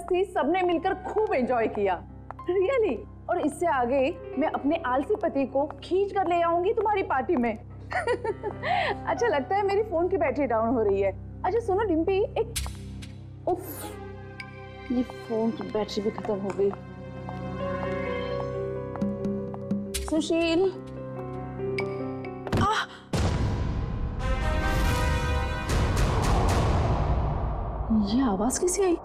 ज़बरदस्त थी सबने मिलकर खूब एंजॉय किया। रियली और इससे आगे मैं अपने आलसी पति को खींच कर ले आऊँगी तुम्हारी पार्टी में। अच्छा लगता है मेरी फ़ोन की बैटरी डाउन हो रही है। अच्छा सुनो डिम्पी एक उफ, ये फ़ोन की बैटरी भी खत्म हो गई। सुशील। ये आवाज़ कैसे आई?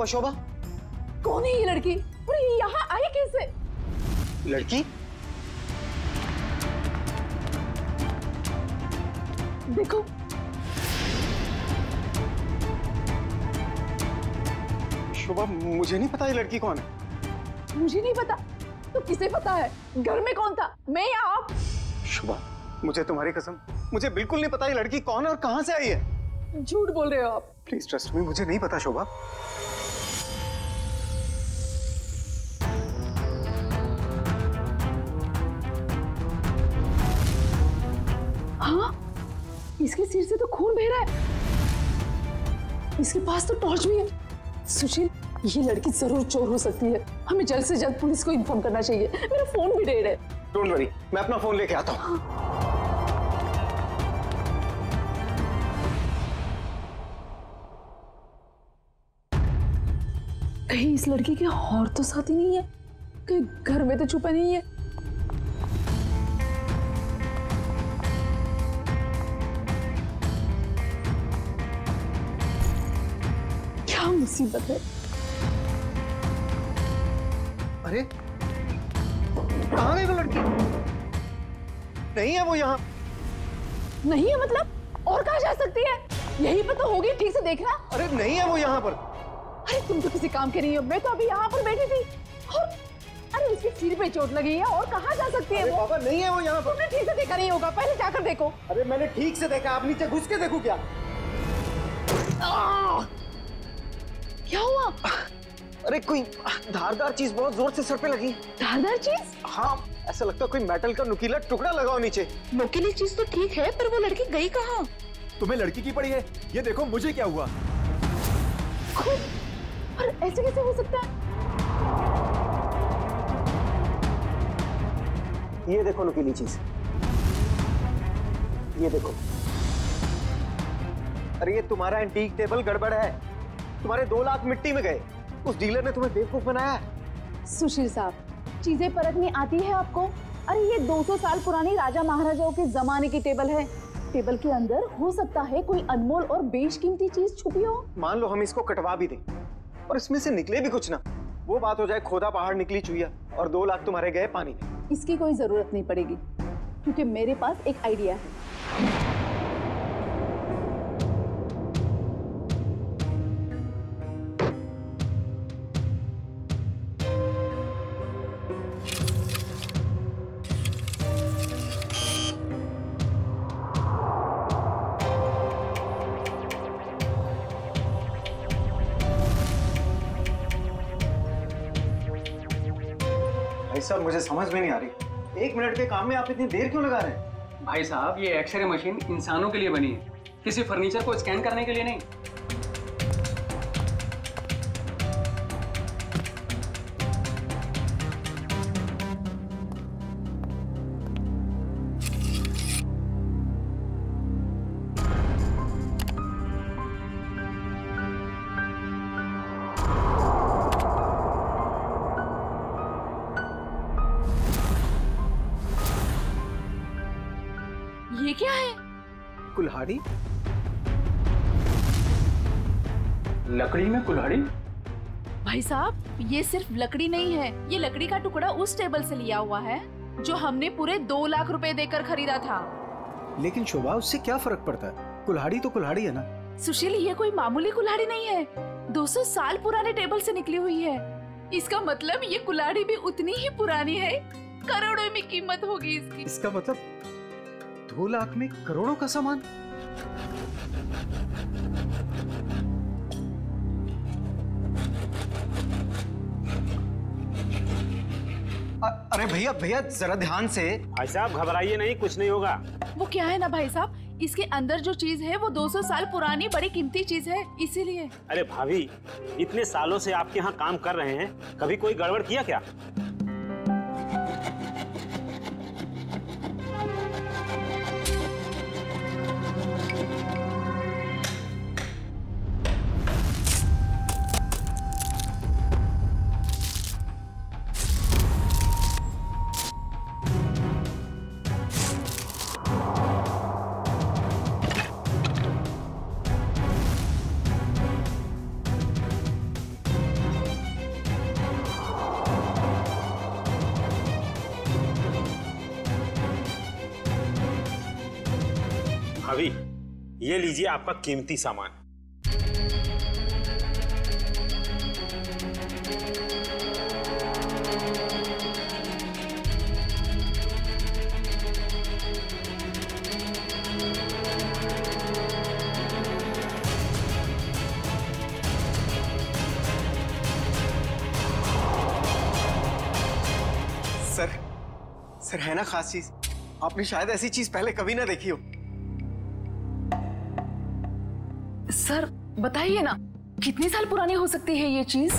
क्या हुआ शोभा? कौन है ये लड़की? और ये यहाँ आई कैसे? लड़की? देखो। शोभा मुझे नहीं पता ये लड़की कौन है। मुझे नहीं पता। तो किसे पता है? घर में कौन था? मैं या आप? शोभा मुझे तुम्हारी कसम मुझे बिल्कुल नहीं पता ये लड़की कौन है और कहाँ से आई है। झूठ बोल रहे हो आप। प्लीज़ ट्रस्ट मी मुझे नहीं पता शोभा। पास तो टॉर्च भी है। सुशील ये लड़की ज़रूर चोर हो सकती है। हमें जल्द से जल्द पुलिस को इन्फॉर्म करना चाहिए। मेरा फ़ोन भी डेड है। डोंट वरी मैं अपना फ़ोन लेके आता हूँ। कहीं इस लड़की के और तो साथी नहीं है? कहीं घर में तो छुपा नहीं है? मुसीबत है। अरे कहाँ गई वो लड़की? नहीं है वो यहाँ। नहीं है मतलब? और कहा जा सकती है? यही पर तो होगी ठीक से देखना। अरे नहीं है वो यहाँ पर। अरे तुम तो किसी काम के नहीं हो। मैं तो अभी यहाँ पर बैठी थी। और अरे उसके सिर पे चोट लगी है और कहाँ जा सकती है वो? बाबा नहीं है वो यहाँ पर। तुमने ठीक से देखा नहीं होगा। पहले जाकर देखो। अरे मैंने ठीक से देखा। आप नीचे घुस के देखो क्या! क्या हुआ? अरे कोई धारदार चीज़ बहुत ज़ोर से सर पे लगी। धारदार चीज़? हाँ ऐसा लगता है कोई मेटल का नुकीला टुकड़ा लगाओ नीचे। नुकीली चीज़ तो ठीक है पर वो लड़की गई कहाँ? तुम्हें लड़की की पड़ी है? ये देखो मुझे क्या हुआ? पर ऐसे कैसे हो सकता है? ये देखो नुकीली चीज़। ये देखो। अरे ये तुम्हारा एंटीक टेबल गड़बड़ है। तुम्हारे दो लाख मिट्टी में गए। उस डीलर ने तुम्हें बेवकूफ़ बनाया है। सुशील साहब चीज़ें परखनी आती है आपको? अरे ये 200 साल पुरानी राजा महाराजाओं के जमाने की टेबल है। टेबल के अंदर हो सकता है कोई अनमोल और बेशकीमती चीज़ छुपी हो। मान लो हम इसको कटवा भी दें और इसमें से निकले भी कुछ ना। वो बात हो जाए खोदा पहाड़ निकली चुईया और दो लाख तुम्हारे गए पानी में। इसकी कोई ज़रूरत नहीं पड़ेगी क्योंकि मेरे पास एक आइडिया है। काम में आप इतनी देर क्यों लगा रहे हैं? भाई साहब, ये एक्सरे मशीन इंसानों के लिए बनी है। किसी फर्नीचर को स्कैन करने के लिए नहीं। ये क्या है? कुल्हाड़ी? लकड़ी में कुल्हाड़ी? भाई साहब ये सिर्फ़ लकड़ी नहीं है। ये लकड़ी का टुकड़ा उस टेबल से लिया हुआ है जो हमने पूरे दो लाख रुपए देकर खरीदा था। लेकिन शोभा उससे क्या फ़र्क पड़ता है? कुल्हाड़ी तो कुल्हाड़ी है ना? सुशील ये कोई मामूली कुल्हाड़ी नहीं है। 200 साल पुराने टेबल से निकली हुई है। इसका मतलब ये कुल्हाड़ी भी उतनी ही पुरानी है। करोड़ों में कीमत होगी इसकी। इसका मतलब दो लाख में करोड़ों का सामान। अरे भैया भैया जरा ध्यान से। भाई साहब घबराइए नहीं कुछ नहीं होगा। वो क्या है ना भाई साहब? इसके अंदर जो चीज़ है वो 200 साल पुरानी बड़ी कीमती चीज़ है इसीलिए। अरे भाभी इतने सालों से आपके यहाँ काम कर रहे हैं कभी कोई गड़बड़ किया क्या? ये लीजिए आपका कीमती सामान। सर सर, है ना खास चीज़? आपने शायद ऐसी चीज़ पहले कभी ना देखी हो। बताइए ना कितने साल पुरानी हो सकती है ये चीज़?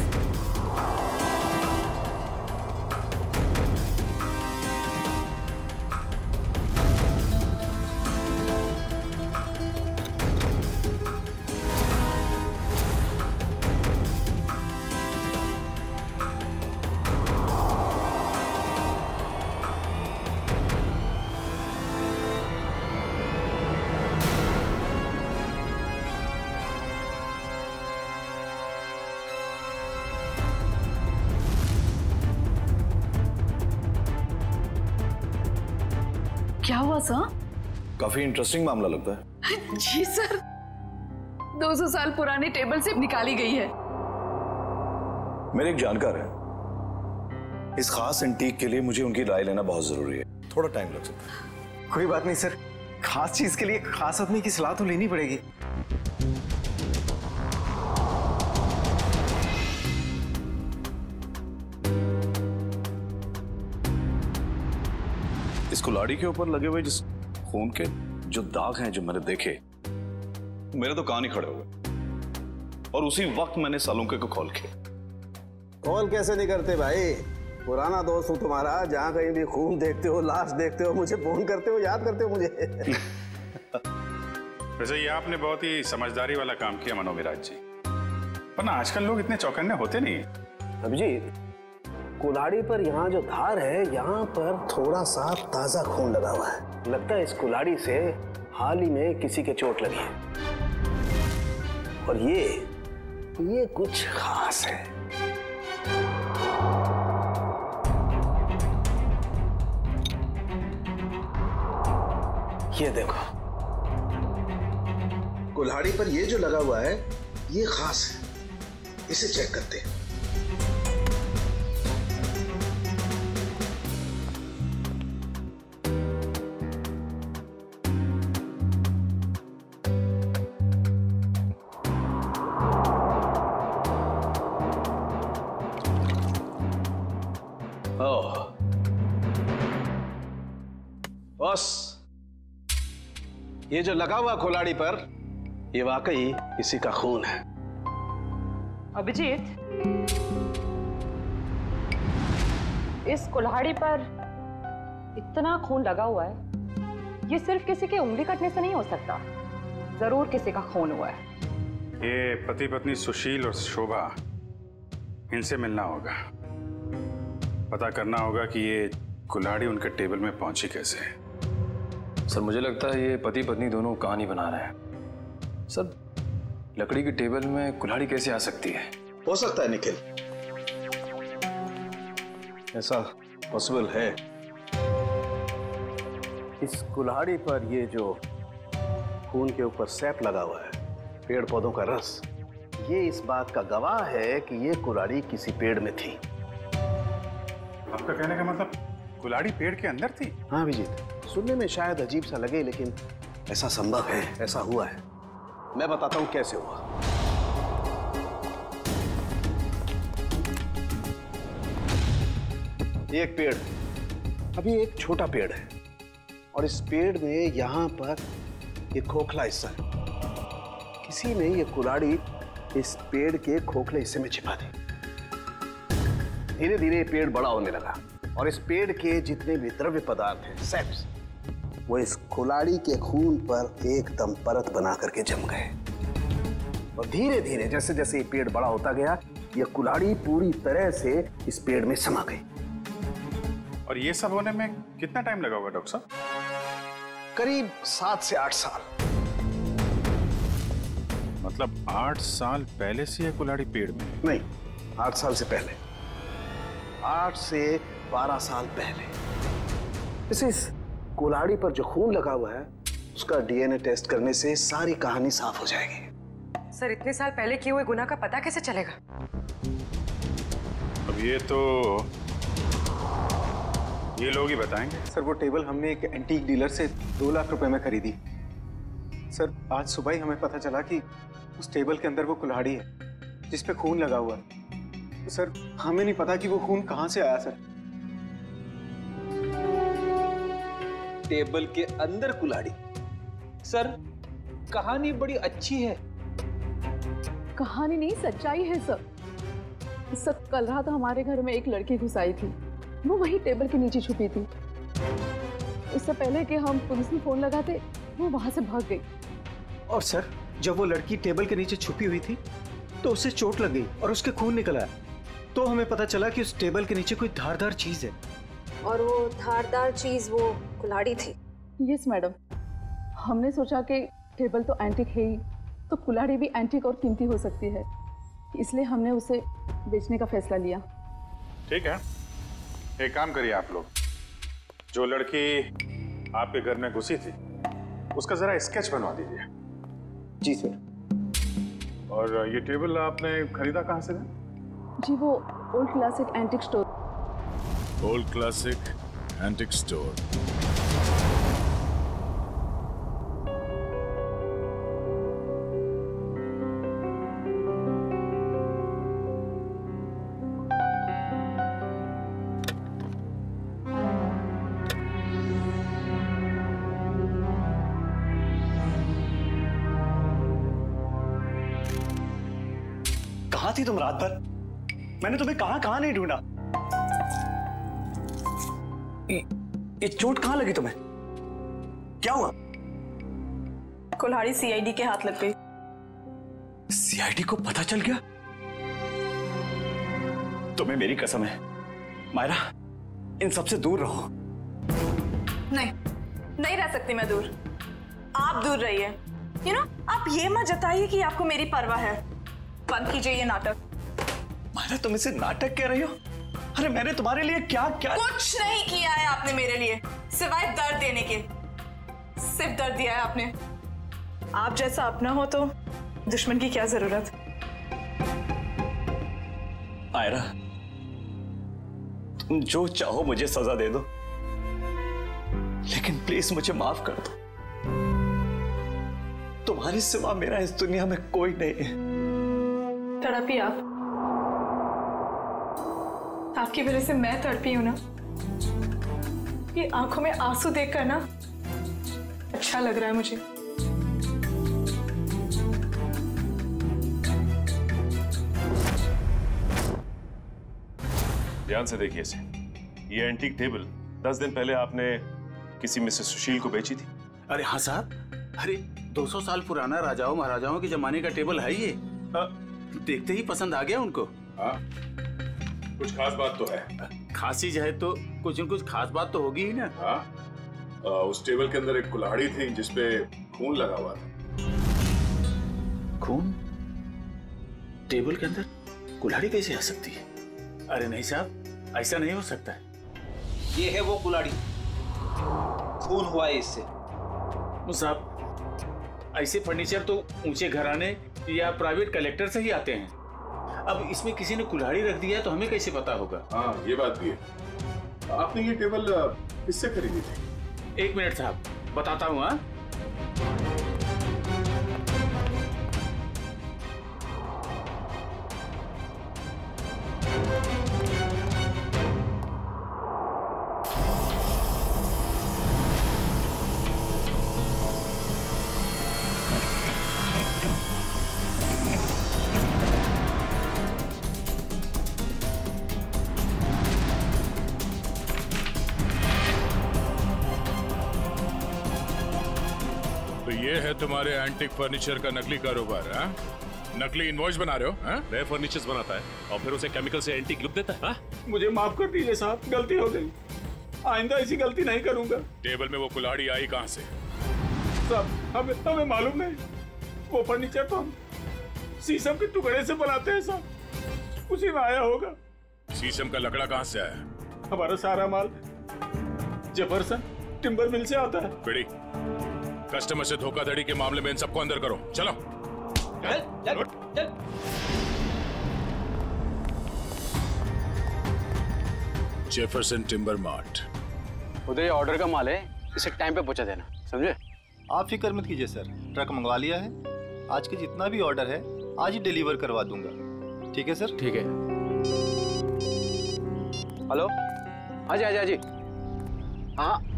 क्या हुआ सर? काफ़ी इंटरेस्टिंग मामला लगता है। जी सर। 200 साल पुराने टेबल से निकाली गई है। मेरे एक जानकार है। इस खास एंटीक के लिए मुझे उनकी राय लेना बहुत ज़रूरी है। थोड़ा टाइम लग सकता है। कोई बात नहीं सर। खास चीज़ के लिए खास आदमी की सलाह तो लेनी पड़ेगी। इस कुल्हाड़ी के ऊपर लगे हुए जिस खून के जो दाग हैं जो मैंने देखे मेरे तो कान ही खड़े हो गए और उसी वक्त मैंने सालुंके को खोल के कॉल कैसे नहीं करते भाई? पुराना दोस्त हूँ तुम्हारा जहाँ कहीं भी खून देखते हो लाश देखते हो मुझे फ़ोन करते हो याद करते हो मुझे। वैसे ये आपने बहुत ही समझदारी वाला काम किया मनोविराज जी। पर ना आजकल लोग इतने चौकन्ने होते नहीं हैं। अभिजीत कुल्हाड़ी पर यहाँ जो धार है, यहाँ पर थोड़ा सा ताज़ा खून लगा हुआ है। लगता है इस कुलाड़ी से हाल ही में किसी के चोट लगी है। और ये ये कुछ खास है। ये देखो। कुल्हाड़ी पर ये जो लगा हुआ है, ये खास है। इसे चेक करते हैं। ये जो लगा हुआ कुल्हाड़ी पर ये वाकई किसी का खून है। अभिजीत इस कुल्हाड़ी पर इतना खून लगा हुआ है ये सिर्फ़ किसी के उंगली कटने से नहीं हो सकता। ज़रूर किसी का खून हुआ है। ये पति पत्नी सुशील और शोभा इनसे मिलना होगा। पता करना होगा कि ये कुल्हाड़ी उनके टेबल में पहुँची कैसे। सर मुझे लगता है ये पति पत्नी दोनों कहानी बना रहे हैं। सर लकड़ी की टेबल में कुल्हाड़ी कैसे आ सकती है? हो सकता है निखिल। ऐसा पॉसिबल है? इस कुल्हाड़ी पर ये जो खून के ऊपर सैप लगा हुआ है पेड़ पौधों का रस ये इस बात का गवाह है कि ये कुल्हाड़ी किसी पेड़ में थी। आपका कहने का मतलब कुल्हाड़ी पेड़ के अंदर थी? हाँ अभिजीत। सुनने में शायद अजीब सा लगे, लेकिन ऐसा संभव है, ऐसा हुआ है। मैं बताता हूँ कैसे हुआ। ये एक पेड़। अभी एक छोटा पेड़ है। और इस पेड़ में यहाँ पर एक खोखला हिस्सा है। किसी ने ये कुल्हाड़ी इस पेड़ के खोखले हिस्से में छिपा दी। धीरे धीरे ये पेड़ बड़ा होने लगा। और इस पेड़ के जितने भी द्रव्य पदार्थ हैं, सेप्स वो इस कुल्हाड़ी के खून पर एकदम परत बना करके जम गए। और धीरे धीरे जैसे जैसे ये पेड़ बड़ा होता गया ये कुल्हाड़ी पूरी तरह से इस पेड़ में समा गई। और ये सब होने में कितना टाइम लगा होगा डॉक्टर साहब? करीब सात से आठ साल। मतलब आठ साल पहले से यह कुलाड़ी पेड़ में नहीं आठ साल से पहले। आठ से बारह साल पहले। इस इस कुल्हाड़ी पर जो खून लगा हुआ है उसका डीएनए टेस्ट करने से सारी कहानी साफ़ हो जाएगी। सर इतने साल पहले किए हुए गुना का पता कैसे चलेगा? अब ये तो ये लोग ही बताएँगे। सर वो टेबल हमने एक एंटीक डीलर से दो लाख रुपए में खरीदी। सर आज सुबह ही हमें पता चला कि उस टेबल के अंदर वो कुल्हाड़ी है जिस पे खून लगा हुआ है। सर हमें नहीं पता कि वो खून कहाँ से आया सर। टेबल के अंदर कुल्हाड़ी सर कहानी बड़ी अच्छी है। कहानी नहीं सच्चाई है सर। सर कल रात हमारे घर में एक लड़की घुस आई थी। वो वही टेबल के नीचे छुपी थी। इससे पहले कि हम पुलिस में फ़ोन लगाते वो वहाँ से भाग गई। और सर जब वो लड़की टेबल के नीचे छुपी हुई थी तो उसे चोट लग गई और उसके खून निकल आया। तो हमें पता चला कि उस टेबल के नीचे कोई धारदार चीज़ है। और वो धारदार चीज़ वो कुल्हाड़ी थी। यस मैडम हमने सोचा कि टेबल तो एंटिक है ही तो कुल्हाड़ी भी एंटिक और कीमती हो सकती है। इसलिए हमने उसे बेचने का फैसला लिया। ठीक है। एक काम करिए आप लोग। जो लड़की आपके घर में घुसी थी उसका जरा स्केच बनवा दीजिए। जी सर और ये टेबल आपने खरीदा कहाँ से जी वो old classic antique store old classic antique store कहाँ थी तुम रात भर? मैंने तुम्हें कहाँ कहाँ नहीं ढूंढा। ये चोट कहाँ लगी तुम्हें? क्या हुआ? कुल्हाड़ी सीआईडी के हाथ लग गई। सीआईडी को पता चल गया? तुम्हें मेरी कसम है। मायरा इन सबसे दूर रहो। नहीं नहीं रह सकती मैं दूर। आप दूर रहिए। यू नो आप ये मत जताइए कि आपको मेरी परवाह है। बंद कीजिए ये नाटक। मायरा तुम इसे नाटक कह रही हो? अरे मैंने तुम्हारे लिए क्या क्या कुछ नहीं किया है आपने मेरे लिए। सिवाय दर्द देने के। सिर्फ़ दर्द दिया है आपने। आप जैसा अपना हो तो दुश्मन की क्या ज़रूरत? आयरा तुम जो चाहो मुझे सजा दे दो। लेकिन प्लीज़ मुझे माफ़ कर दो। तुम्हारे सिवा मेरा इस दुनिया में कोई नहीं है। तड़पी आप। आपकी वजह से मैं तड़पी हूँ ना। आपकी आँखों में आँसू देखकर ना अच्छा लग रहा है मुझे। ध्यान से देखिए इसे। ये एंटीक टेबल दस दिन पहले आपने किसी मिसेस सुशील को बेची थी। अरे हाँ साहब अरे 200 साल पुराना राजाओं महाराजाओं के जमाने का टेबल है ये। अ, देखते ही पसंद आ गया उनको। हाँ। कुछ खास बात तो है। खासी है तो कुछ न कुछ खास बात तो होगी ही ना। हाँ। आ, उस टेबल के अंदर एक कुल्हाड़ी थी जिसपे खून लगा हुआ था। खून? टेबल के अंदर? कुल्हाड़ी कैसे आ सकती है? अरे नहीं साहब ऐसा नहीं हो सकता है। ये है वो कुलाड़ी खून हुआ है इससे। वो साहब ऐसे फर्नीचर तो ऊँचे घराने या प्राइवेट कलेक्टर से ही आते हैं। अब इसमें किसी ने कुल्हाड़ी रख दिया है तो हमें कैसे पता होगा? हाँ ये बात भी है। आपने ये टेबल किससे खरीदी थी? एक मिनट साहब बताता हूँ हाँ? ये है तुम्हारे एंटिक फर्नीचर का नकली कारोबार हाँ? नकली इनवॉइस बना रहे हो हाँ? नए फर्नीचर्स बनाता है और फिर उसे केमिकल से एंटीक लुक देता है हाँ? मुझे माफ़ कर दीजिए साहब गलती हो गई। आइंदा ऐसी गलती नहीं करूँगा। टेबल में वो कुल्हाड़ी आई कहाँ से? साहब हमें हमें मालूम नहीं। वो फर्नीचर तो हम शीशम के टुकड़े से बनाते हैं साहब। उसी में आया होगा। शीशम का लकड़ा कहाँ से आया? हमारा सारा माल जबरसन टिम्बर मिल से आता है। बेड़ी। कस्टमर से धोखाधड़ी के मामले में इन सबको अंदर करो। चलो। चल चल चल। जेफरसन टिम्बर मार्ट उधर ये ऑर्डर का माल है इसे टाइम पे पहुँचा देना समझे? आप फ़िक्र मत कीजिए सर। ट्रक मंगवा लिया है। आज के जितना भी ऑर्डर है आज ही डिलीवर करवा दूँगा। ठीक है सर? ठीक है। हेलो हाँ जी हाँ जी हाँ जी हाँ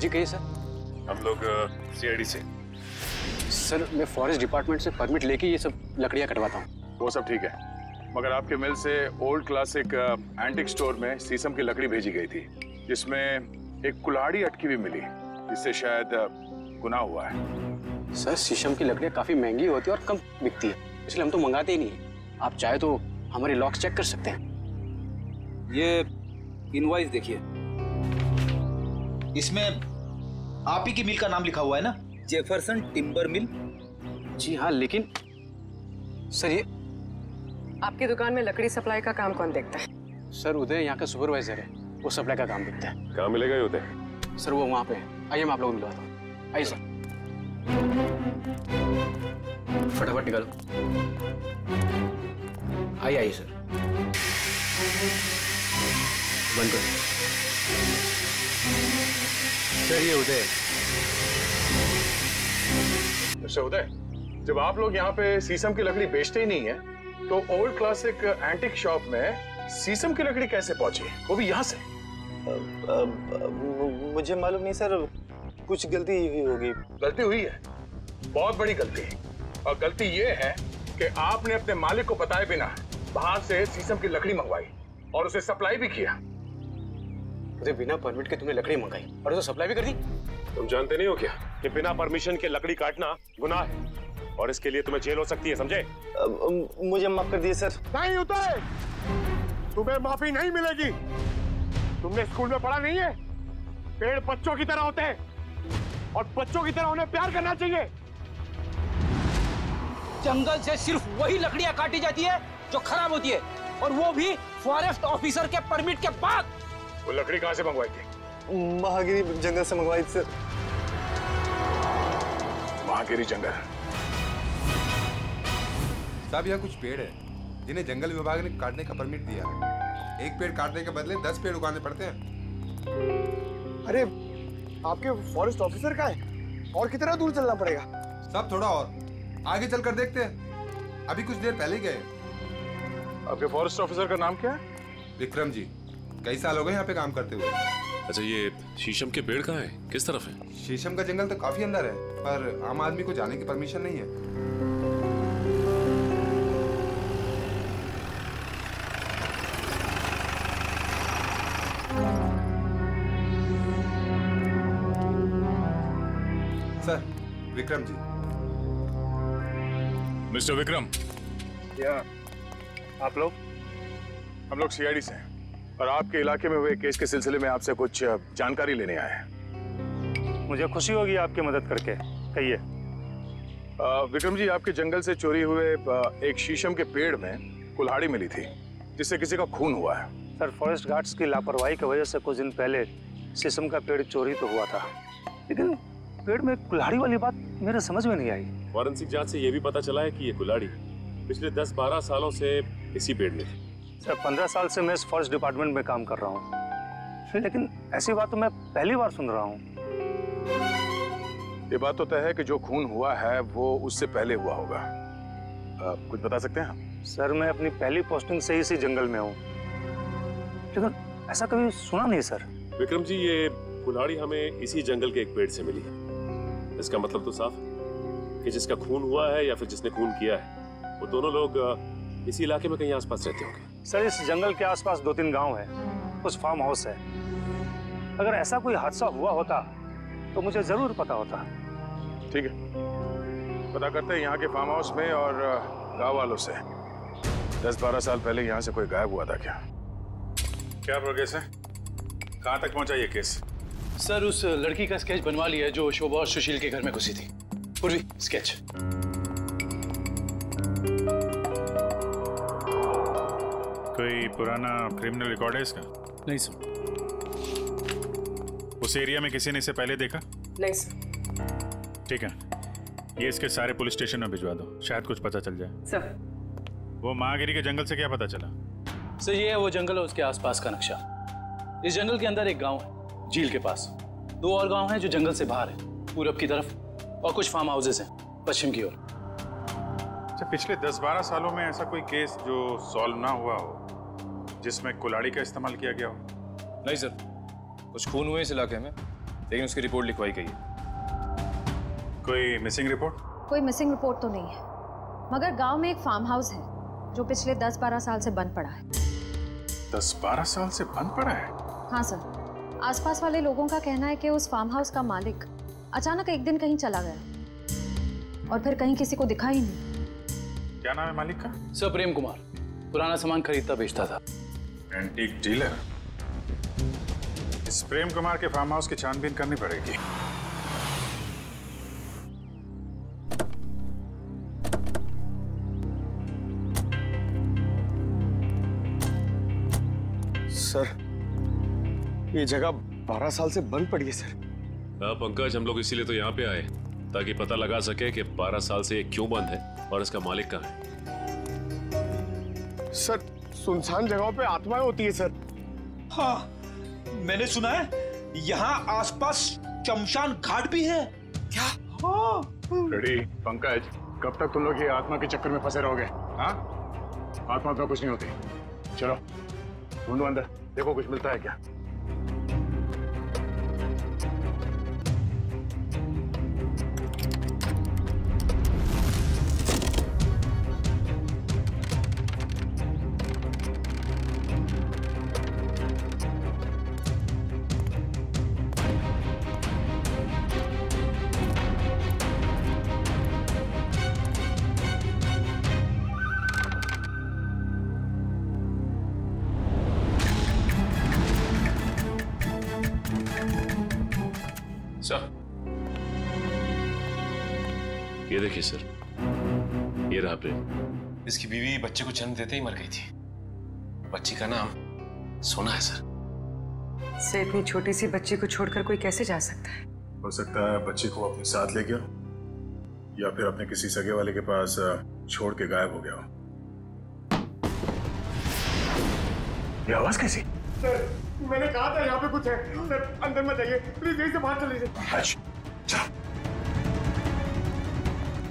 जी कहिए सर। हम लोग सीआईडी से। सर मैं फॉरेस्ट डिपार्टमेंट से परमिट लेके ये सब लकड़ियाँ कटवाता हूँ। वो सब ठीक है। मगर आपके मिल से ओल्ड क्लासिक एंटिक स्टोर में शीशम की लकड़ी भेजी गई थी जिसमें एक कुल्हाड़ी अटकी हुई मिली जिससे शायद गुना हुआ है। सर शीशम की लकड़ियाँ काफ़ी महँगी होती है और कम बिकती है इसलिए हम तो मंगाते ही नहीं है। आप चाहे तो हमारे लॉक्स चेक कर सकते हैं। ये इनवॉइस देखिए। इसमें आप ही की मिल का नाम लिखा हुआ है ना? जेफरसन टिम्बर मिल। जी हाँ लेकिन सर ये आपकी दुकान में लकड़ी सप्लाई का काम कौन देखता है? सर उदय यहाँ का सुपरवाइजर है। वो सप्लाई का काम देखता है। कहाँ मिलेगा ये उदय? सर वो वहाँ पे है। आइए मैं आप लोगों को मिलवाता हूँ। आइए सर। फटाफट निकालो। आइए आइए सर। बंद करो। ये उदय। अच्छा उदय जब आप लोग यहाँ पे शीशम की लकड़ी बेचते ही नहीं है तो ओल्ड क्लासिक एंटिक शॉप में शीशम की लकड़ी कैसे पहुँची? वो भी यहाँ से? आ, आ, मुझे मालूम नहीं सर कुछ गलती हुई होगी। गलती हुई है? बहुत बड़ी गलती। और गलती ये है कि आपने अपने मालिक को बताए बिना बाहर से शीशम की लकड़ी मंगवाई और उसे सप्लाई भी किया। उदय बिना परमिट के तुमने लकड़ी मंगाई और उसे सप्लाई भी कर दी? तुम जानते नहीं हो क्या कि बिना परमिशन के लकड़ी काटना गुनाह है? और इसके लिए तुम्हें जेल हो सकती है समझे? मुझे माफ़ कर दिए सर। नहीं उदय तुम्हें माफ़ी नहीं मिलेगी। तुमने स्कूल में पढ़ा नहीं है? पेड़ बच्चों की तरह होते हैं। और बच्चों की तरह उन्हें प्यार करना चाहिए। जंगल से सिर्फ़ वही लकड़ियाँ काटी जाती है जो खराब होती है। और वो भी फॉरेस्ट ऑफिसर के परमिट के बाद। वो लकड़ी कहाँ से मंगवाई थी? महागिरी जंगल से मंगवाई थी सर। महागिरी जंगल। साहब यहाँ कुछ पेड़ है जिन्हें जंगल विभाग ने काटने का परमिट दिया है। एक पेड़ काटने के बदले दस पेड़ उगाने पड़ते हैं। अरे आपके फॉरेस्ट ऑफिसर का है? और कितना दूर चलना पड़ेगा? सब थोड़ा और। आगे चलकर देखते हैं। अभी कुछ देर पहले गए। आपके फॉरेस्ट ऑफिसर का नाम क्या है? विक्रम जी। कई साल हो गए यहाँ पे काम करते हुए। अच्छा ये शीशम के पेड़ कहाँ है? किस तरफ़ है? शीशम का जंगल तो काफ़ी अंदर है पर आम आदमी को जाने की परमिशन नहीं है। सर विक्रम जी। मिस्टर विक्रम। क्या आप लोग? हम लोग सीआईडी से हैं। और आपके इलाके में हुए केस के सिलसिले में आपसे कुछ जानकारी लेने आए हैं। मुझे खुशी होगी आपकी मदद करके। कहिए। विक्रम जी आपके जंगल से चोरी हुए एक शीशम के पेड़ में कुल्हाड़ी मिली थी जिससे किसी का खून हुआ है। सर फॉरेस्ट गार्ड्स की लापरवाही की वजह से कुछ दिन पहले शीशम का पेड़ चोरी तो हुआ था। लेकिन पेड़ में कुल्हाड़ी वाली बात मेरे समझ में नहीं आई। फॉरेंसिक जाँच से यह भी पता चला है कि ये कुल्हाड़ी पिछले 10-12 सालों से इसी पेड़ में थी। सर पंद्रह साल से मैं इस फॉरेस्ट डिपार्टमेंट में काम कर रहा हूँ। लेकिन ऐसी बात तो मैं पहली बार सुन रहा हूँ। ये बात तो तय है कि जो खून हुआ है वो उससे पहले हुआ होगा। अ, कुछ बता सकते हैं? आप सर मैं अपनी पहली पोस्टिंग से ही इसी जंगल में हूँ। लेकिन ऐसा कभी सुना नहीं सर। विक्रम जी ये कुल्हाड़ी हमें इसी जंगल के एक पेड़ से मिली है। इसका मतलब तो साफ़ कि जिसका खून हुआ है या फिर जिसने खून किया है वो दोनों लोग इसी इलाके में कहीं आसपास रहते होंगे। सर इस जंगल के आसपास दो तीन गाँव है। कुछ फार्म हाउस है। अगर ऐसा कोई हादसा हुआ होता तो मुझे ज़रूर पता होता। ठीक है। पता करते हैं यहाँ के फार्म हाउस में और गाँव वालों से। दस बारह साल पहले यहाँ से कोई गायब हुआ था क्या? क्या प्रोग्रेस है? कहाँ तक पहुँचा ये केस सर उस लड़की का स्केच बनवा लिया है जो शोभा और सुशील के घर में घुसी थी। पूर्वी स्केच कोई पुराना क्रिमिनल रिकॉर्ड है इसका? नहीं सर उस एरिया में किसी ने इसे पहले देखा? नहीं सर ठीक है. ये इसके सारे पुलिस स्टेशन में भिजवा दो. शायद कुछ पता चल जाए. सर वो महागिरी के जंगल से क्या पता चला? सर ये है वो जंगल और उसके आसपास का नक्शा. इस जंगल के अंदर एक गाँव है झील के पास. दो और गाँव हैं जो जंगल से बाहर है पूरब की तरफ़ और कुछ फार्म हाउसेस हैं पश्चिम की ओर. अच्छा पिछले दस बारह सालों में ऐसा कोई केस जो सॉल्व ना हुआ हो जिसमें कुल्हाड़ी का इस्तेमाल किया गया हो। नहीं सर कुछ खून हुए इस इलाके में लेकिन उसकी रिपोर्ट लिखवाई गई है। कोई मिसिंग रिपोर्ट कोई मिसिंग रिपोर्ट तो नहीं है। मगर गाँव में एक फार्म हाउस है जो पिछले 10-12 साल से बंद पड़ा है। दस बारह साल से बंद पड़ा है? हाँ सर आसपास वाले लोगों का कहना है कि उस फार्म हाउस का मालिक अचानक एक दिन कहीं चला गया। और फिर कहीं किसी को दिखा ही नहीं। क्या नाम है मालिक का? सर प्रेम कुमार। पुराना सामान खरीदता बेचता था। Antique dealer. इस प्रेम कुमार के फार्म हाउस की छानबीन करनी पड़ेगी। सर ये जगह बारह साल से बंद पड़ी है सर। हाँ पंकज हम लोग इसीलिए तो यहाँ पे आए ताकि पता लगा सके कि 12 साल से ये क्यों बंद है और इसका मालिक कहाँ है। सर सुनसान जगहों पे आत्माएँ होती है सर। हाँ मैंने सुना है यहाँ आसपास शमशान घाट भी है। क्या? हाँ। रेडी पंकज कब तक तुम लोग ये आत्मा के चक्कर में फंसे रहोगे हाँ? आत्मा तो कुछ नहीं होती। चलो ढूंढो अंदर देखो कुछ मिलता है क्या। देते ही मर गई थी। बच्ची का नाम सोना है सर। से इतनी छोटी सी बच्ची को छोड़कर कोई कैसे जा सकता है? हो सकता है बच्ची को अपने साथ ले गया या फिर अपने किसी सगे वाले के पास छोड़ के गायब हो गया हो। ये आवाज़ कैसी? सर मैंने कहा था यहाँ पे कुछ है। सर अंदर मत जाइए। प्लीज़ यहीं से बाहर चले जाइए।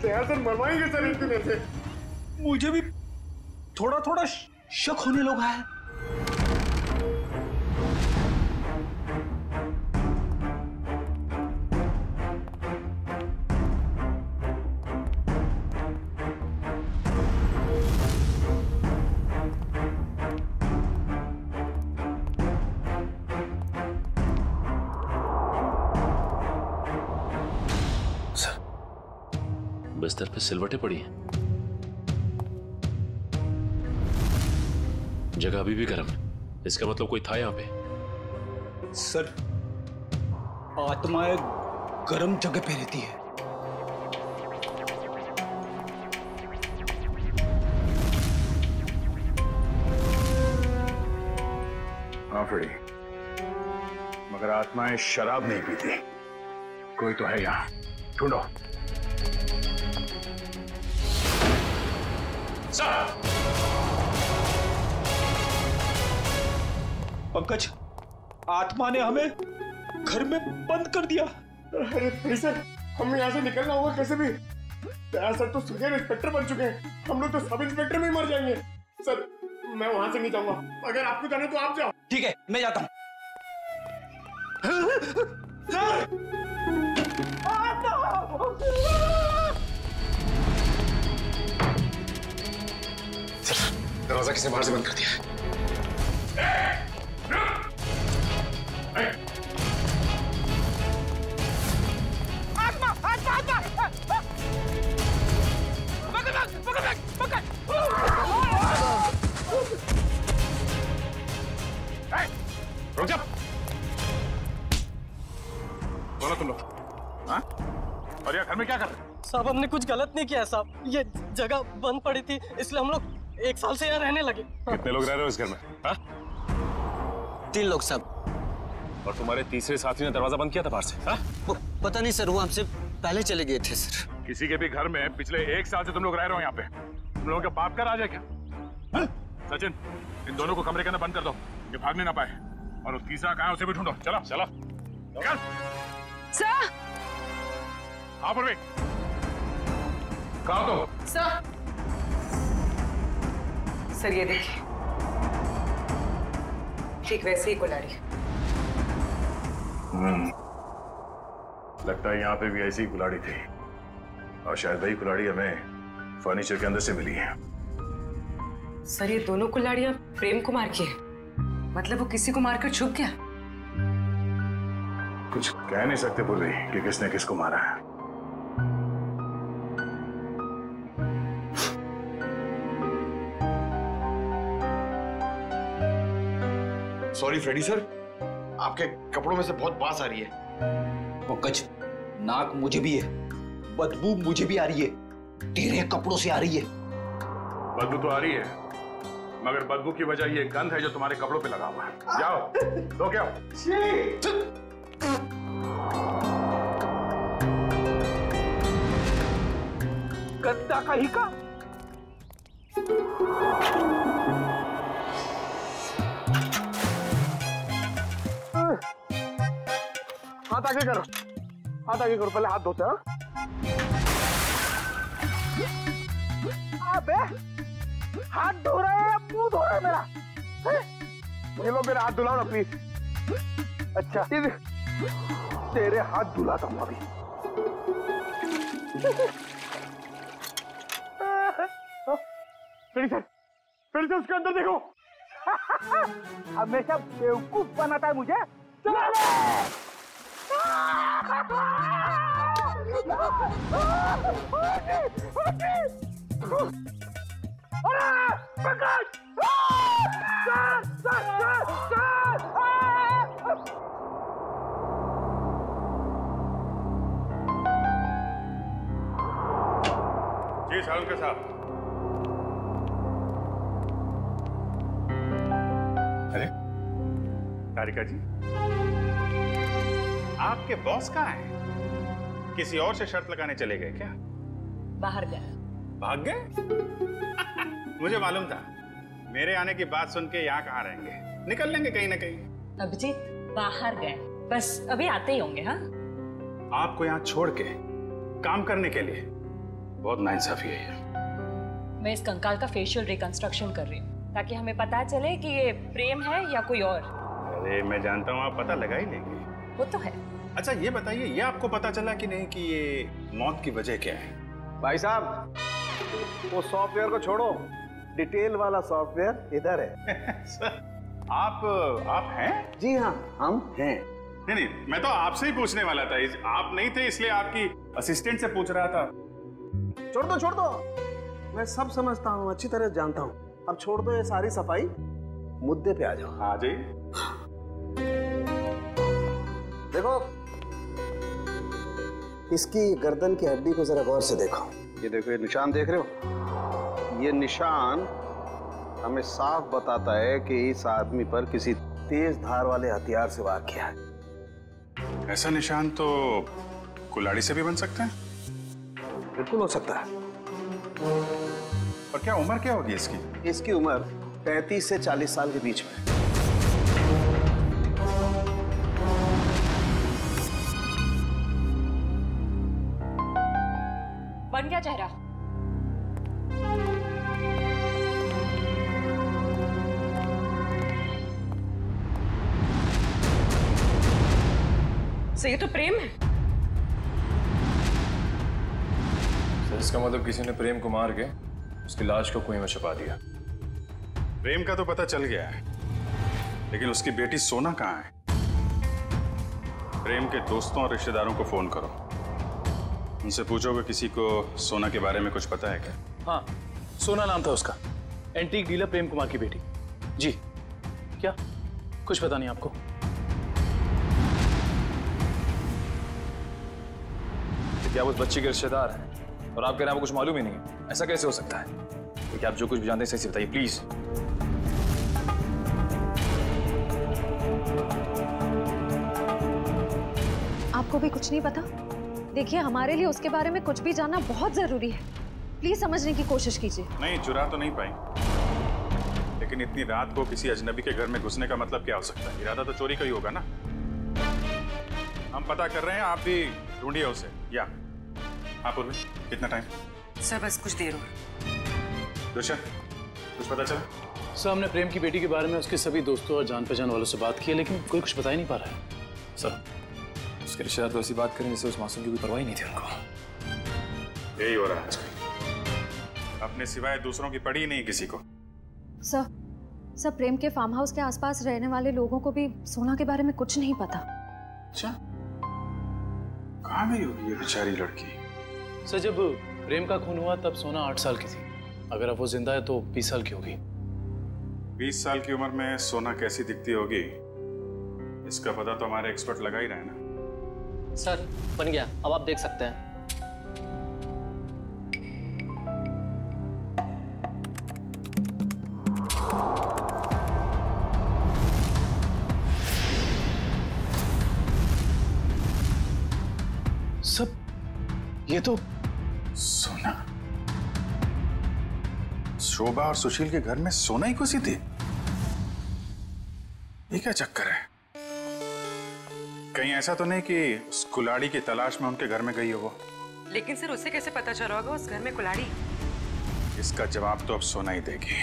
यार सर मरवाएँगे सर इनकी से मुझे भी थोड़ा थोड़ा शक होने लगा है। बिस्तर पे सिलवटें पड़ी हैं। जगह अभी भी गर्म है। इसका मतलब कोई था यहाँ पे? सर आत्माएँ गर्म जगह पे रहती है। हाँ फ्रेडी मगर आत्माएँ शराब नहीं पीती। कोई तो है यहाँ। ढूंढो। पंकज आत्मा ने हमें घर में बंद कर दिया। अरे सर हमें यहाँ से निकलना होगा कैसे भी? सर तो सुबह इंस्पेक्टर बन चुके हैं। हम लोग तो सब इंस्पेक्टर में मर जाएँगे। सर मैं वहाँ से नहीं जाऊँगा। अगर आपको जाना तो आप जाओ। ठीक है मैं जाता हूँ। दरवाज़ा किसी बाहर से बंद कर दिया? है बोलो तुम लोग। हाँ? और यार घर में क्या कर रहे साहब हमने कुछ गलत नहीं किया साहब। ये जगह बंद पड़ी थी इसलिए हम लोग एक साल से यहाँ रहने लगे। कितने लोग रह रहे हो इस घर में? हाँ? तीन लोग सब और तुम्हारे तीसरे साथी ने दरवाज़ा बंद किया था बाहर से? हाँ? पता नहीं सर वो हमसे पहले चले गए थे सर। किसी के भी घर में पिछले एक साल से तुम लोग रह रहे हो यहाँ पे। तुम लोगों के बाप का राज है क्या? हाँ? सचिन इन दोनों को कमरे के अंदर बंद कर दो ये भागने ना पाए। और वो तीसरा कहाँ है उसे भी ढूंढो। चलो चलो। निकल सर हाँ पूर्वी कहा तो सर सर ये देखिए। ठीक वैसे ही कुल्हाड़ी हम्म। लगता है यहाँ पे भी ऐसी ही कुल्हाड़ी थी। और शायद वही कुलाड़ी हमें फर्नीचर के अंदर से मिली है। सर ये दोनों कुल्हाड़ियाँ प्रेम कुमार की है। मतलब वो किसी को मारकर छुप गया? कुछ कह नहीं सकते पूर्वी कि किसने किसको मारा है। सॉरी फ्रेडी सर आपके कपड़ों में से बहुत बास आ रही है। पंकज नाक मुझे भी है बदबू मुझे भी आ रही है तेरे कपड़ों से आ रही है। बदबू तो आ रही है मगर बदबू की वजह ये गंध है जो तुम्हारे कपड़ों पे लगा हुआ है। जाओ दो क्या? गद्दा कहीं का? हाथ आगे करो। हाथ आगे करो, पहले हाथ धोते हैं अबे, हाथ धो रहा है, मुँह धो रहा है मेरा। हैं? ये लो मेरा हाथ धुलाओ ना प्लीज़ अच्छा तेरे हाथ धुलाता हूँ अभी फिर सर फिर से उसके अंदर देखो। हमेशा बेवकूफ़ बनाता है मुझे। चलो बे! अरे जी साहब के साथ। अरे। तारिका जी आपके बॉस कहाँ हैं? किसी और से शर्त लगाने चले गए क्या? बाहर गया भाग गए? मुझे मालूम था। मेरे आने की बात सुन के यहाँ कहाँ रहेंगे? निकल लेंगे कहीं ना कहीं। अभिजीत बाहर गए। बस अभी आते ही होंगे हाँ? आपको यहाँ छोड़ के काम करने के लिए। बहुत नाइंसाफी है ये। मैं इस कंकाल का फेशियल रिकंस्ट्रक्शन कर रही हूँ ताकि हमें पता चले कि ये प्रेम है या कोई और। अरे मैं जानता हूँ आप पता लगा ही लेंगे। वो तो है। अच्छा ये बताइए ये आपको पता चला कि नहीं कि ये मौत की वजह क्या है? भाई साहब वो सॉफ्टवेयर को छोड़ो। डिटेल वाला सॉफ्टवेयर इधर है। आप आप हैं? जी हाँ हम हैं। नहीं नहीं मैं तो आपसे ही पूछने वाला था। आप नहीं थे इसलिए आपकी असिस्टेंट से पूछ रहा था। छोड़ दो छोड़ दो। मैं सब समझता हूँ अच्छी तरह जानता हूँ। अब छोड़ दो ये सारी सफ़ाई। मुद्दे पे आ जाओ। आ जाइए देखो इसकी गर्दन की हड्डी को जरा गौर से देखो। ये देखो ये निशान देख रहे हो? ये निशान हमें साफ़ बताता है कि इस आदमी पर किसी तेज धार वाले हथियार से वार किया है। ऐसा निशान तो कुल्हाड़ी से भी बन सकते हैं? बिल्कुल हो सकता है। और क्या उम्र क्या होगी इसकी? इसकी उम्र 35 से 40 साल के बीच में। बन गया चेहरा। सो ये तो प्रेम है। इसका मतलब किसी ने प्रेम को मार के उसकी लाश को कुएँ में छुपा दिया। प्रेम का तो पता चल गया है लेकिन उसकी बेटी सोना कहाँ है? प्रेम के दोस्तों और रिश्तेदारों को फ़ोन करो। उनसे पूछोगे किसी को सोना के बारे में कुछ पता है क्या? हाँ सोना नाम था उसका। एंटीक डीलर प्रेम कुमार की बेटी। जी। क्या? कुछ पता नहीं आपको। क्या उस बच्ची के रिश्तेदार हैं? और आपके नाम कुछ मालूम ही नहीं है। ऐसा कैसे हो सकता है? तो क्या आप जो कुछ भी जानते हैं सही से बताइए प्लीज़ आपको भी कुछ नहीं पता? देखिए हमारे लिए उसके बारे में कुछ भी जानना बहुत ज़रूरी है। प्लीज़ समझने की कोशिश कीजिए। नहीं चुरा तो नहीं पाई। लेकिन इतनी रात को किसी अजनबी के घर में घुसने का मतलब क्या हो सकता है? इरादा तो चोरी का ही होगा ना। हम पता कर रहे हैं आप भी ढूंढिए उसे। या। हाँ? पूर्वी कितना टाइम सर बस कुछ देर और। दुष्यंत कुछ पता चला? सर हमने प्रेम की बेटी के बारे में उसके सभी दोस्तों और जान पहचान वालों से बात की है लेकिन कोई कुछ बता ही नहीं पा रहा है। सर उसके रिश्तेदार तो ऐसी बात करें जैसे उस मासूम की कोई परवाह ही नहीं थी उनको। यही हो रहा है आजकल। अपने सिवाय दूसरों की पड़ी ही नहीं किसी को। सर सर प्रेम के फार्म हाउस के आसपास रहने वाले लोगों को भी सोना के बारे में कुछ नहीं पता। अच्छा? कहाँ गई होगी ये बेचारी लड़की? सर जब प्रेम का खून हुआ तब सोना आठ साल की थी। अगर अब वो ज़िंदा है तो बीस साल की होगी। बीस साल की उम्र में सोना कैसी दिखती होगी? इसका पता तो हमारे एक्सपर्ट लगा ही रहे ना। सर बन गया। अब आप देख सकते हैं। सब ये तो शोभा और सुशील के घर में सोना ही घुसी थी। ये क्या चक्कर है? कहीं ऐसा तो नहीं कि उस कुलाड़ी की तलाश में उनके घर में गई हो वो। लेकिन सर उसे कैसे पता चला होगा उस घर में कुलाड़ी? इसका जवाब तो अब सोना ही देगी।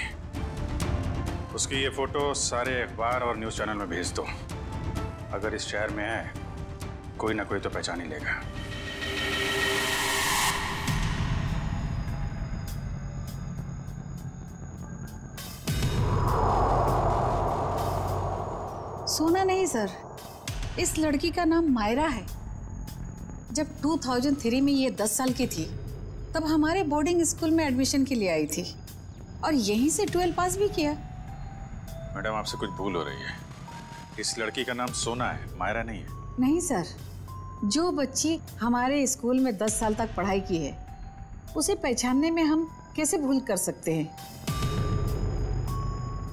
उसकी ये फ़ोटो सारे अखबार और न्यूज़ चैनल में भेज दो। अगर इस शहर में है कोई ना कोई तो पहचान ही लेगा। सोना नहीं सर। इस लड़की का नाम मायरा है। जब 2003 में ये 10 साल की थी तब हमारे बोर्डिंग स्कूल में एडमिशन के लिए आई थी और यहीं से ट्वेल्व पास भी किया। मैडम आपसे कुछ भूल हो रही है। इस लड़की का नाम सोना है मायरा नहीं है। नहीं सर। जो बच्ची हमारे स्कूल में 10 साल तक पढ़ाई की है उसे पहचानने में हम कैसे भूल कर सकते हैं?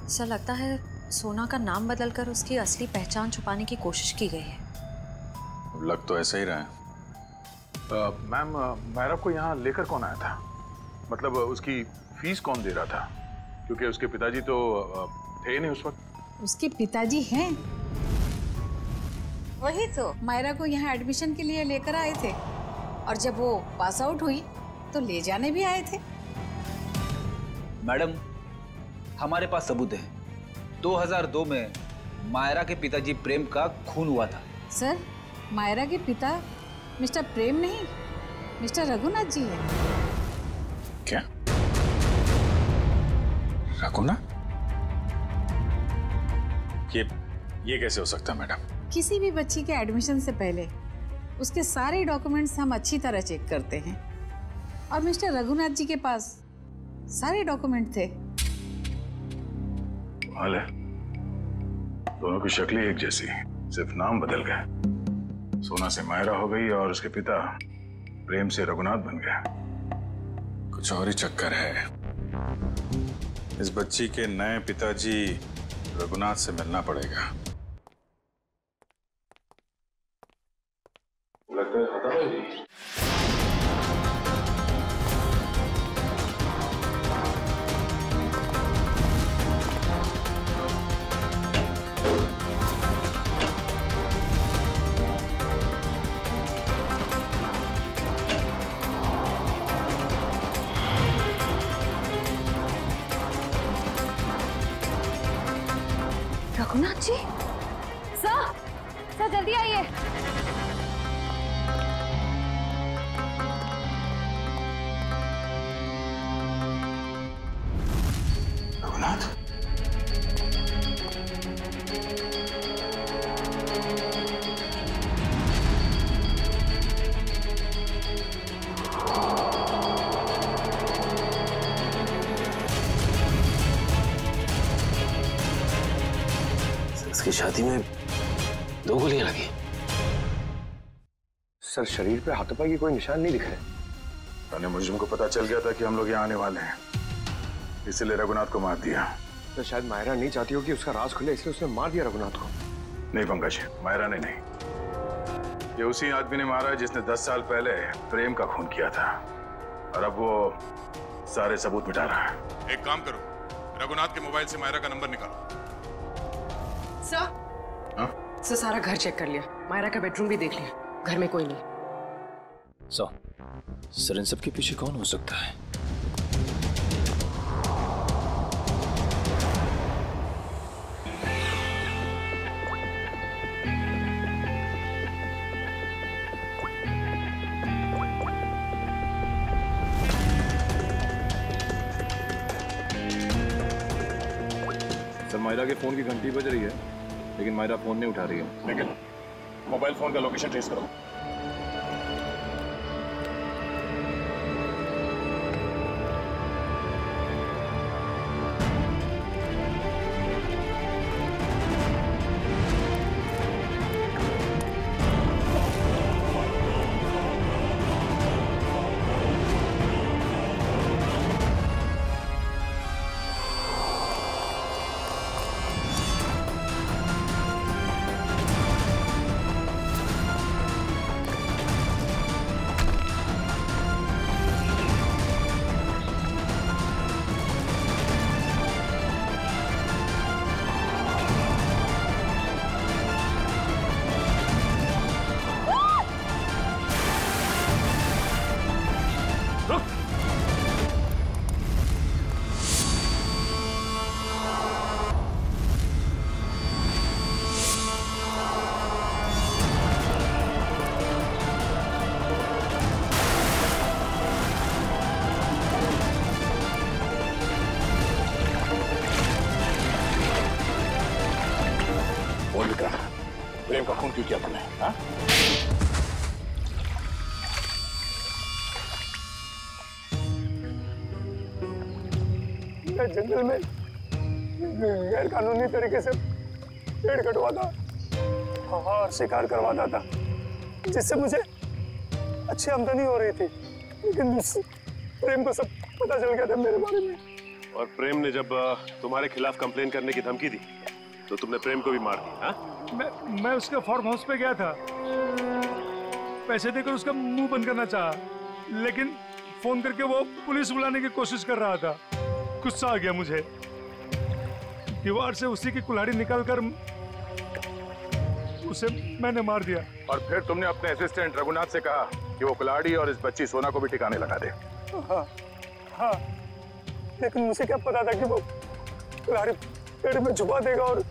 सर लगता है सोना का नाम बदलकर उसकी असली पहचान छुपाने की कोशिश की गई है। लग तो ऐसा ही रहा है। मैम मायरा को यहाँ लेकर कौन आया था? मतलब उसकी फ़ीस कौन दे रहा था? क्योंकि उसके पिताजी तो थे नहीं उस वक्त। उसके पिताजी हैं? वही तो मायरा को यहाँ एडमिशन के लिए लेकर आए थे। और जब वो पास आउट हुई तो ले जाने भी आए थे। मैडम हमारे पास सबूत है। 2002 में मायरा के पिताजी प्रेम का खून हुआ था। सर मायरा के पिता मिस्टर प्रेम नहीं मिस्टर रघुनाथ जी है। क्या? रघुना ये ये कैसे हो सकता है मैडम? किसी भी बच्ची के एडमिशन से पहले उसके सारे डॉक्यूमेंट्स हम अच्छी तरह चेक करते हैं। और मिस्टर रघुनाथ जी के पास सारे डॉक्यूमेंट थे। हाल है दोनों की शक्लें एक जैसी, सिर्फ़ नाम बदल गए। सोना से मायरा हो गई और उसके पिता प्रेम से रघुनाथ बन गया कुछ और ही चक्कर है। इस बच्ची के नए पिताजी रघुनाथ से मिलना पड़ेगा। सर शरीर पे हाथोपाई की कोई निशान नहीं दिख रहे मुझे को पता चल गया था कि हम लोग यहाँ आने वाले हैं। इसलिए रघुनाथ को मार दिया। तो शायद मायरा नहीं चाहती हो कि उसका राज खुले इसलिए उसने मार दिया रघुनाथ को। नहीं पंकज मायरा ने नहीं। ये उसी आदमी ने मारा जिसने दस साल पहले प्रेम का खून किया था। और अब वो सारे सबूत मिटा रहा है। एक काम करो रघुनाथ के मोबाइल से मायरा का नंबर निकालो। सर? हाँ? सर सारा घर चेक कर लिया। मायरा का बेडरूम भी देख लिया। घर में कोई नहीं। सो सर इन सब के पीछे कौन हो सकता है? सर मायरा के फ़ोन की घंटी बज रही है लेकिन मायरा फ़ोन नहीं उठा रही है। लेकिन मोबाइल फ़ोन का लोकेशन ट्रेस करो। जंगल में गैर कानूनी तरीके से पेड़ कटवाता और शिकार करवाता था जिससे मुझे अच्छी आमदनी हो रही थी। लेकिन प्रेम को सब पता चल गया था मेरे बारे में। और प्रेम ने जब तुम्हारे खिलाफ कंप्लेन करने की धमकी दी तो तुमने प्रेम को भी मार दिया हाँ? मैं मैं उसके फार्म हाउस पे गया था। पैसे देकर उसका मुँह बंद करना चाहा लेकिन फ़ोन करके वो पुलिस बुलाने की कोशिश कर रहा था। गुस्सा आ गया मुझे। दीवार से उसी की कुल्हाड़ी निकालकर उसे मैंने मार दिया। और फिर तुमने अपने असिस्टेंट रघुनाथ से कहा कि वो कुलाड़ी और इस बच्ची सोना को भी ठिकाने लगा दे। हाँ हाँ। लेकिन मुझे क्या पता था कि वो कुल्हाड़ी पेड़ में छुपा देगा और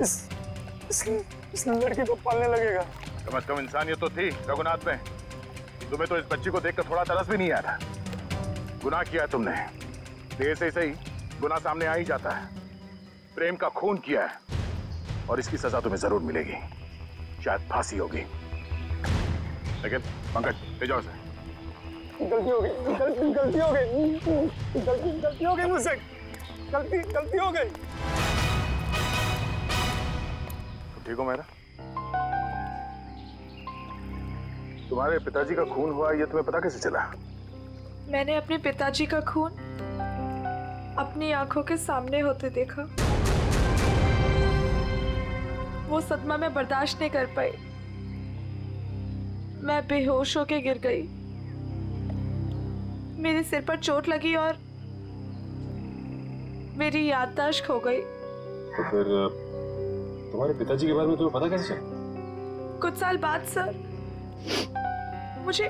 इस इस, इस लड़की को पालने लगेगा। कम अज कम इंसानियत तो थी रघुनाथ में। तुम्हें तो इस बच्ची को देखकर थोड़ा तरस भी नहीं आया था। गुनाह किया तुमने। देर से ही सही गुनाह सामने आ ही जाता है। प्रेम का खून किया है और इसकी सजा तुम्हें ज़रूर मिलेगी। शायद फांसी होगी। लेकिन पंकज ले जाओ इसे। गलती हो गई गलती गलती हो गई। गलती गलती हो गई मुझसे। गलती गलती हो गई। ठीक हो मेरा? तुम्हारे पिताजी का खून हुआ ये तुम्हें पता कैसे चला? मैंने अपने पिताजी का खून अपनी आँखों के सामने होते देखा। वो सदमा में बर्दाश्त नहीं कर पाई। मैं बेहोश होके गिर गई। मेरे सिर पर चोट लगी और मेरी याददाश्त खो गई। तो फिर तुम्हारे पिताजी के बारे में तुम्हें पता कैसे कुछ साल बाद सर मुझे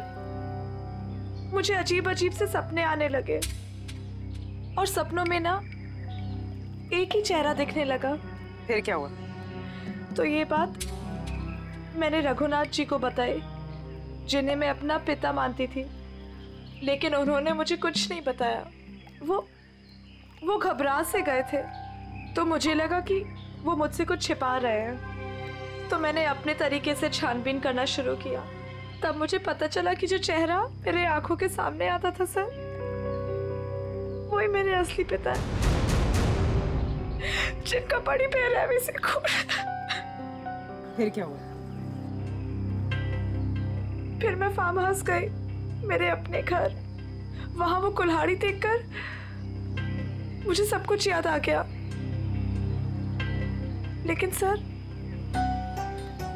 मुझे अजीब अजीब से सपने आने लगे। और सपनों में ना एक ही चेहरा दिखने लगा। फिर क्या हुआ? तो ये बात मैंने रघुनाथ जी को बताई जिन्हें मैं अपना पिता मानती थी। लेकिन उन्होंने मुझे कुछ नहीं बताया। वो वो घबरा से गए थे। तो मुझे लगा कि वो मुझसे कुछ छिपा रहे हैं। तो मैंने अपने तरीके से छानबीन करना शुरू किया। तब मुझे पता चला कि जो चेहरा मेरे आँखों के सामने आता था सर वही मेरे असली पिता है। जिनका बड़ी बेरहमी से खून फिर क्या हुआ? फिर मैं फार्म हाउस गई मेरे अपने घर। वहाँ वो कुल्हाड़ी देखकर मुझे सब कुछ याद आ गया। लेकिन सर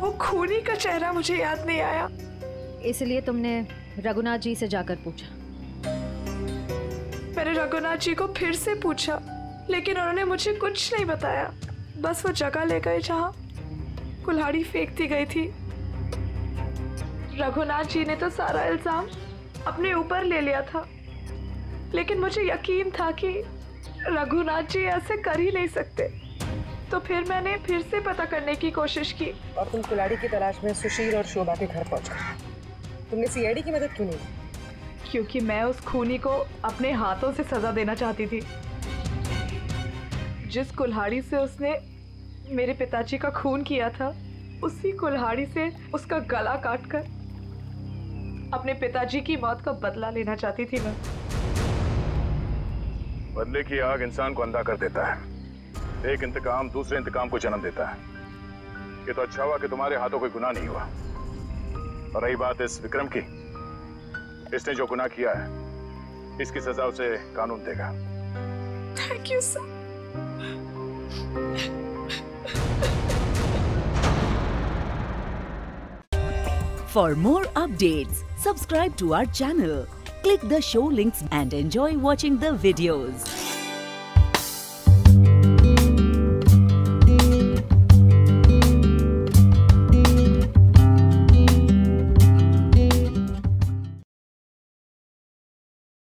वो खूनी का चेहरा मुझे याद नहीं आया। इसलिए तुमने रघुनाथ जी से जाकर पूछा। मैंने रघुनाथ जी को फिर से पूछा, लेकिन उन्होंने मुझे कुछ नहीं बताया। बस वो जगह ले गए जहाँ कुल्हाड़ी फेंक दी गई थी। रघुनाथ जी ने तो सारा इल्ज़ाम अपने ऊपर ले लिया था, लेकिन मुझे यकीन था कि रघुनाथ जी ऐसे कर ही नहीं सकते। तो फिर मैंने फिर से पता करने की कोशिश की। और तुम कुलाड़ी की तलाश में सुशील और शोभा के घर पहुँचे तुमने सीआईडी की मदद क्यों नहीं? क्योंकि मैं उस खूनी को अपने हाथों से सजा देना चाहती थी। जिस कुल्हाड़ी से उसने मेरे पिताजी का खून किया था, उसी कुल्हाड़ी से उसका गला काटकर अपने पिताजी की मौत का बदला लेना चाहती थी मैं। बदले की आग इंसान को अंधा कर देता है। एक इंतकाम दूसरे इंतकाम को जन्म देता है। ये तो अच्छा हुआ कि तुम्हारे हाथों कोई गुनाह नहीं हुआ। और रही बात इस विक्रम की इसने जो गुना किया है इसकी सजा उसे कानून देगा। Thank you sir for more update subscribe to our channel click the show links and enjoy watching the videos